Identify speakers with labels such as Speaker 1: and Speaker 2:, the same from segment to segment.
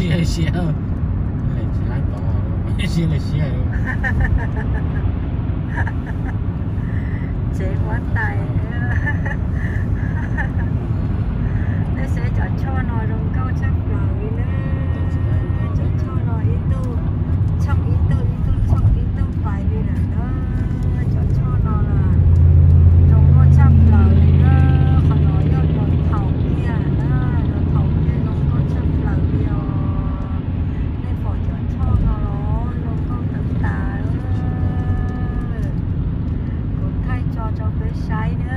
Speaker 1: xe xe lên chỉ lái bỏ xe là xe
Speaker 2: chế quá tài. Nó sẽ cho cho nó rong câu chắc lời nữa cho cho nó ít tu trong ít tu ít tu trong ít tu phải đi là đó cho cho nó là rong câu chắc lời đó còn nói do đồn thầu kia đó đồn thầu kia rong câu chắc lời điều nên phải cho cho nó rong câu tự ta đó cũng thay cho cho cái sai nữa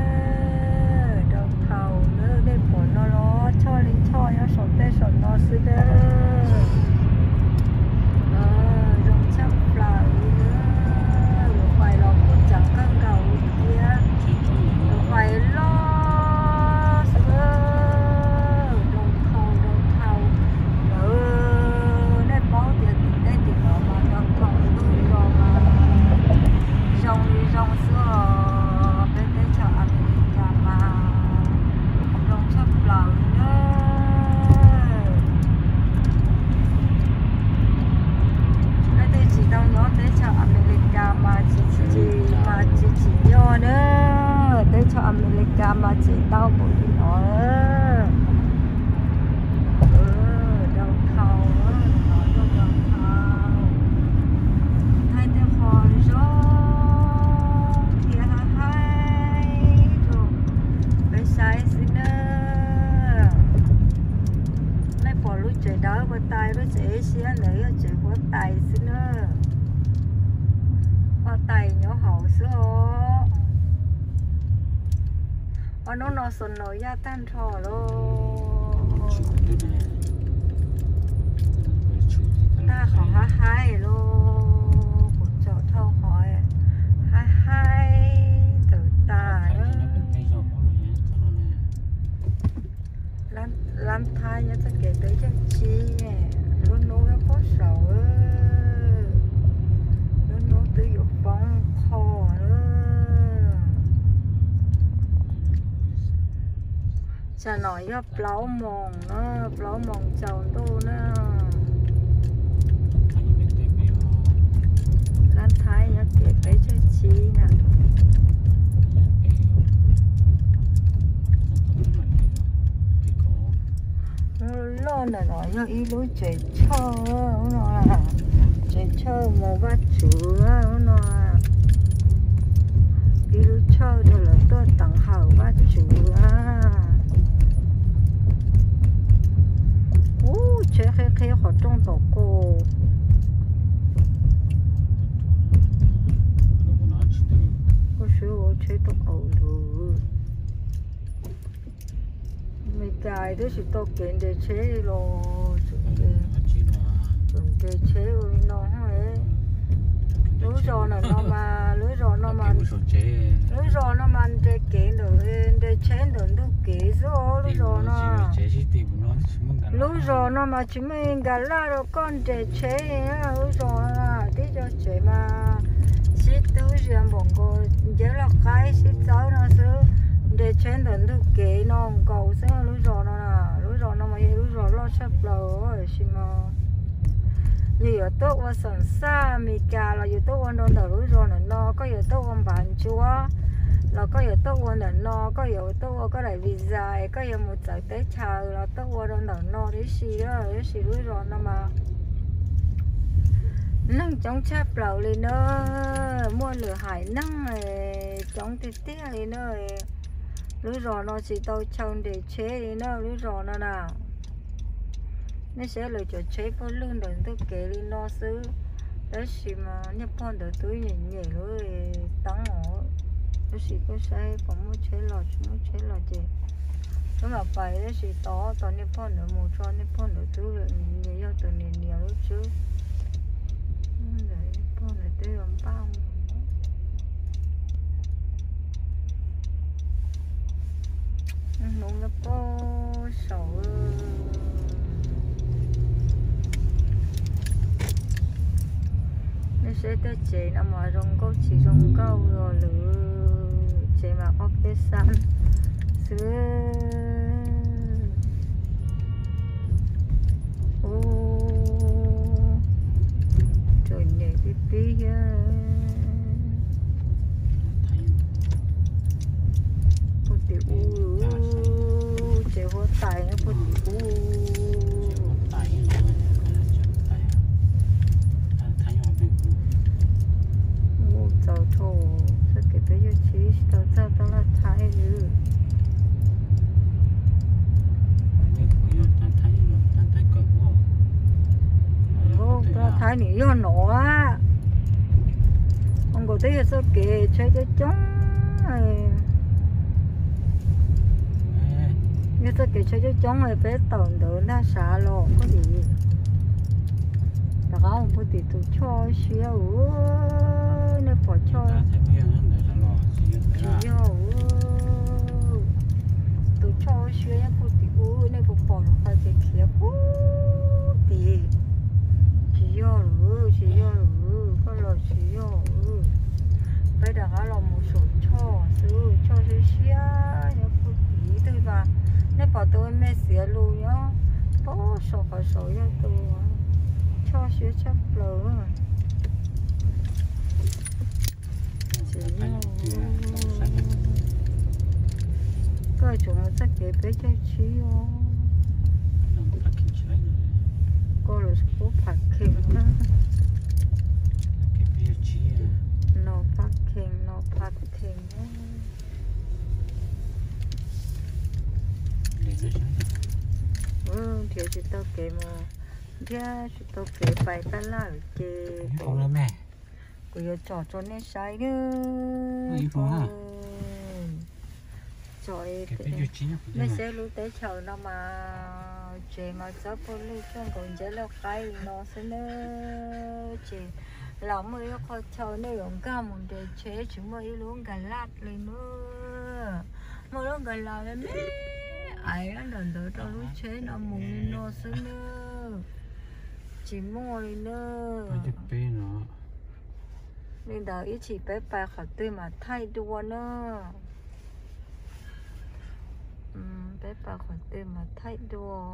Speaker 2: đồng thầu nữa để bỏ nó lo cho lên cho nó sổ tê sổ nó xí đó ờ dùng chắc lời nữa rồi phải lo cũng chẳng cân cầu kia rồi phải lo sữa đồng thầu đồng thầu nữa để bỏ tiền để tiền nó mà đồng thầu luôn rồi mà rong đi rong xưa bên đây chợ America mà rong sắp lợn nữa đây đây chỉ đâu nhớ tới chợ America mà chỉ chỉ mà chỉ chỉ nhớ nữa tới chợ America mà chỉ đâu cũng đi nó ừ đầu thầu đó nó đâu đầu thầu thay theo hòn gió kia ha hai rồi với sai xin nữa lấy bỏ lúa trời đó với tay lấy ở xía có tay xin nữa có tay nhỏ hậu số ở nó nó sồn nổi ra tan thò luôn ta khó ha hai luôn cũng cho thâu hỏi hai hai từ ta đó lăn lăn thai nhá ta kể tới cho chi nè luôn nô cái có sầu luôn nô tới dục bóng kho nữa chả nói cho plau mòn nó plau mòn chầu tu nữa lăn thai nhá, kể cái cho chi nè. Lo là nói cho ý lối trẻ thơ nó là trẻ thơ mà bắt chữ nó là ý lối thơ đó là tôi tặng hậu bắt chữ ú rồi đó chỉ để lo rồi là nó mà lúa rò nó mà lúa rò nó mà để kiện được để chế được kỹ số lúa rồi nó lúa rò nó mà chỉ mình gà la rồi con để chế lúa rò là tí cho chế mà chỉ tứ riêng bọn cô giờ là cái chỉ cháu nó sữa để trên đến được kế nó cầu sẽ lúa rò nó nè lúa rò nó mà lúa rò lo sắp rồi xin mà như ở tốt qua sẵn xa mi cả là ở tốt qua đâu đầu lúa rò nó có ở tốt qua bán chúa nó có yếu tốt qua là nó có yếu tốt qua có đại vì dài, có yếu một giải tế chờ nó tốt qua đâu đầu nó đấy xì đó đấy xì lúa rò nó mà. Nâng chống chắp lẩu lên nó mua lửa hải nâng này chống tít tiết lên nó lưới rò nó chỉ tôi trồng để chế đi nó lưới rò nó nào. Nó sẽ lựa chọn chế có lương đừng tôi kể đi nó xứ. Đấy xì mà nhập con được túi nhẹ nhẹ rồi tăng ngủ nó chỉ có sai còn muốn chế lò, chỉ muốn chế lò gì nhưng mà phải đấy, chỉ to to nhập con nữa một, cho nhập con nữa thứ rồi nhẹ do từ nhiều nhiều lúc chứ. Đấy con nữa tới làm bao nung nó có sầu nó sẽ tới chị nó mà rong câu chỉ rong câu rồi lửa 마지막 어깨쌈 오 저녁이 비야 thái nữa do nổ ông có thấy sao kể chơi cho chóng như sao kể chơi cho chóng rồi bé tàu đỡ nó xả lộ có gì đó không có thì tôi cho xíu nếu bỏ cho yo tôi cho xíu nhá phụ thì u nếu có bỏ nó phải cái kia u thì chỉ yo rồi chỉ yo rồi có lo chỉ yo rồi bây giờ họ làm một số cho sư cho xíu xíu nhá phụ thì tôi và nếu bỏ tôi mẹ xíu luôn nhá. Bỏ số khỏi số nhá tôi. Cho xíu chấp lớn cái chúng nó chắc cái bé cho chị ô. Cô là số phát kinh no parking no parking ừ thì chị tao kể mà. Giờ chị tao kể bài ta là chị của yêu trò cho nên sai nữa
Speaker 1: Ý phụ ha?
Speaker 2: trời mấy xe lúc tới chờ nó mà. Chị mà sắp lúc trong còn chế là cái nó sẽ nữa chị lòng mới có chờ nơi dùng cả một đề chế chúng mới luôn cả lát lên nữa mà luôn cả lát lên mấy ai nó đần đỡ cho lúc chế nó mùng nó sẽ nữa chỉ mồi nữa nên đó ý chỉ bé bà khỏi tươi mà thay đua nữa bé bà khỏi tươi mà thay đua